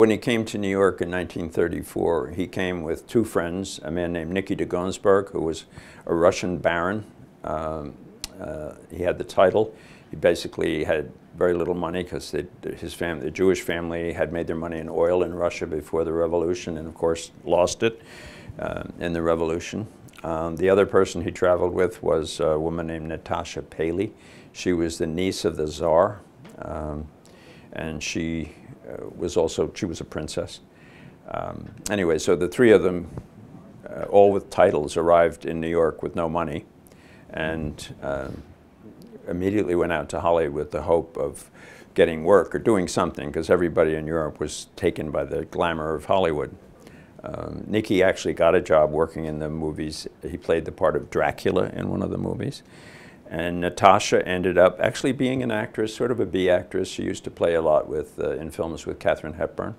When he came to New York in 1934, he came with two friends, a man named Nicky de Gunzburg, who was a Russian baron. Um, uh, he had the title. He basically had very little money because his family, the Jewish family, had made their money in oil in Russia before the revolution and, of course, lost it uh, in the revolution. Um, the other person he traveled with was a woman named Natasha Paley. She was the niece of the Tsar, um, and she was also, she was a princess. Um, anyway, so the three of them, uh, all with titles, arrived in New York with no money and um, immediately went out to Hollywood with the hope of getting work or doing something because everybody in Europe was taken by the glamour of Hollywood. Um, Nicky actually got a job working in the movies. He played the part of Dracula in one of the movies. And Natasha ended up actually being an actress, sort of a B actress. She used to play a lot with, uh, in films with Katharine Hepburn.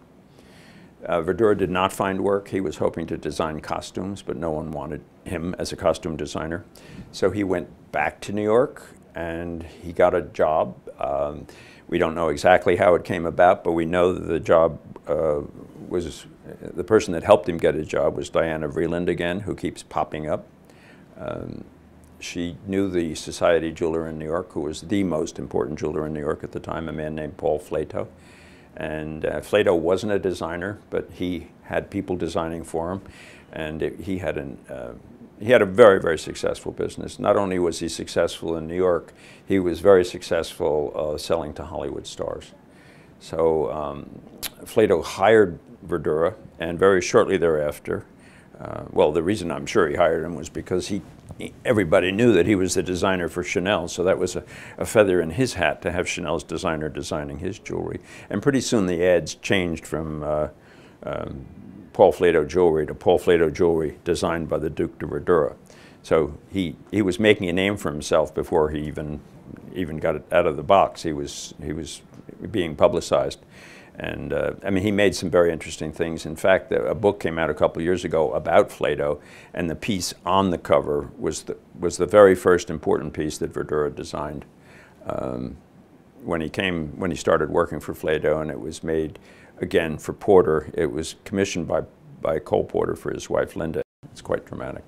Uh, Verdura did not find work. He was hoping to design costumes, but no one wanted him as a costume designer. So he went back to New York and he got a job. Um, we don't know exactly how it came about, but we know that the job uh, was, the person that helped him get a job was Diana Vreeland again, who keeps popping up. Um, she knew the society jeweler in New York, who was the most important jeweler in New York at the time, a man named Paul Flato. And uh, Flato wasn't a designer, but he had people designing for him, and it, he had an uh, he had a very, very successful business. Not only was he successful in New York, he was very successful uh, selling to Hollywood stars. So um, Flato hired Verdura, and very shortly thereafter, uh, well, the reason I'm sure he hired him was because he, everybody knew that he was the designer for Chanel, so that was a, a, feather in his hat to have Chanel's designer designing his jewelry. And pretty soon the ads changed from uh, um, Paul Flato jewelry to Paul Flato jewelry designed by the Duke de Verdura. So he, he was making a name for himself before he even, even got it out of the box. He was, he was being publicized. And uh, I mean, he made some very interesting things. In fact, a book came out a couple years ago about Flato, and the piece on the cover was the, was the very first important piece that Verdura designed um, when he came, when he started working for Flato, and it was made again for Porter. It was commissioned by, by Cole Porter for his wife Linda. It's quite dramatic.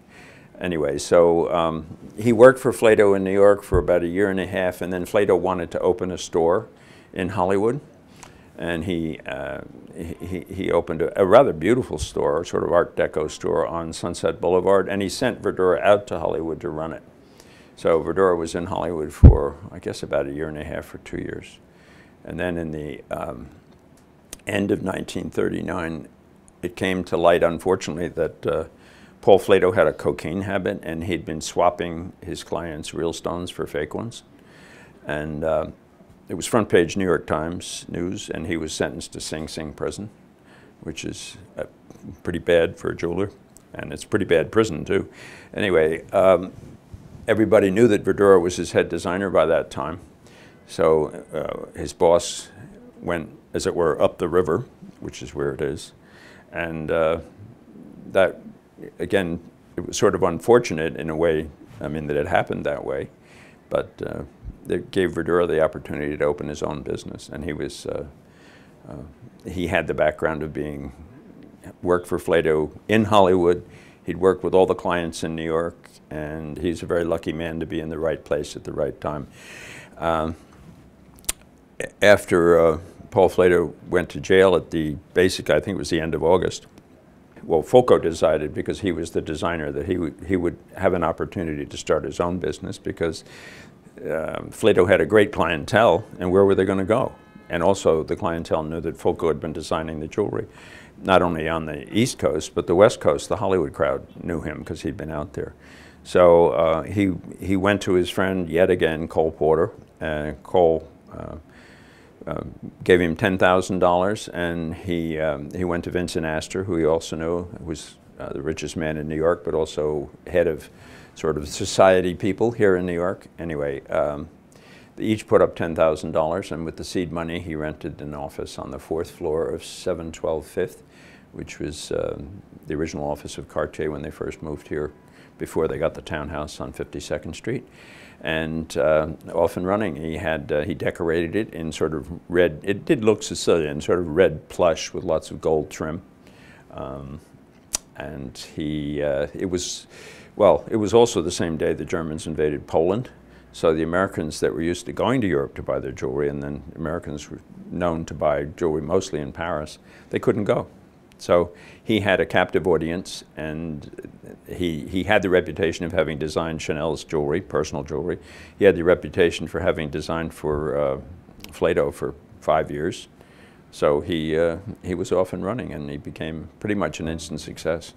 Anyway, so um, he worked for Flato in New York for about a year and a half, and then Flato wanted to open a store in Hollywood and he, uh, he, he opened a, a, rather beautiful store, sort of Art Deco store on Sunset Boulevard, and he sent Verdura out to Hollywood to run it. So Verdura was in Hollywood for, I guess, about a year and a half or two years. And then in the um, end of 1939, it came to light, unfortunately, that uh, Paul Flato had a cocaine habit, and he'd been swapping his clients' real stones for fake ones. And uh, it was front page New York Times news, and he was sentenced to Sing Sing prison, which is uh, pretty bad for a jeweler, and it's pretty bad prison too. Anyway, um, everybody knew that Verdura was his head designer by that time, so uh, his boss went, as it were, up the river, which is where it is, and uh, that again, it was sort of unfortunate in a way. I mean, that it happened that way, but uh, that gave Verdura the opportunity to open his own business. And he was, uh, uh, he had the background of being, worked for Flato in Hollywood. He'd worked with all the clients in New York, and he's a very lucky man to be in the right place at the right time. Um, after uh, Paul Flato went to jail at the basic, I think it was the end of August, well, Fulco decided because he was the designer that he would, he would have an opportunity to start his own business because um, Flato had a great clientele, and where were they going to go? And also, the clientele knew that Fulco had been designing the jewelry, not only on the East Coast, but the West Coast. The Hollywood crowd knew him because he'd been out there. So uh, he, he went to his friend yet again, Cole Porter, and Cole uh, uh, gave him $10,000, and he, um, he went to Vincent Astor, who he also knew was uh, the richest man in New York, but also head of sort of society people here in New York. Anyway, um, they each put up $10,000 and with the seed money he rented an office on the fourth floor of 712 Fifth, which was um, the original office of Cartier when they first moved here before they got the townhouse on 52nd Street. and uh, off and running. He had uh, he decorated it in sort of red. It did look Sicilian, sort of red plush with lots of gold trim. Um, and he uh, it was well it was also the same day the Germans invaded Poland so the Americans that were used to going to Europe to buy their jewelry and then Americans were known to buy jewelry mostly in Paris they couldn't go so he had a captive audience and he, he had the reputation of having designed Chanel's jewelry, personal jewelry. He had the reputation for having designed for uh, Flato for five years. So he, uh, he was off and running and he became pretty much an instant success.